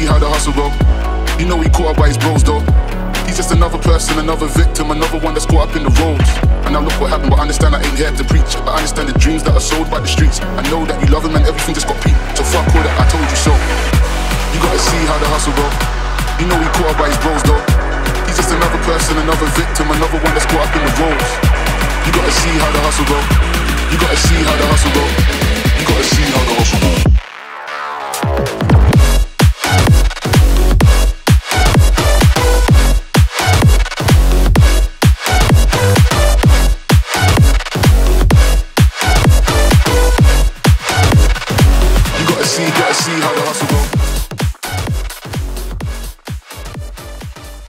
hustle go. You know he caught up by his bros though. He's just another person, another victim, another one that's caught up in the roads. And now look what happened, but I understand I ain't here to preach. I understand the dreams that are sold by the streets. I know that you love him and everything just got peaked. So fuck all that, I told you so. You gotta see how the hustle go. You know he caught up by his bros though. He's just another person, another victim, another one that's caught up in the roads. You gotta see how the hustle go. You gotta see how the hustle go. see, gotta see how the hustle goes.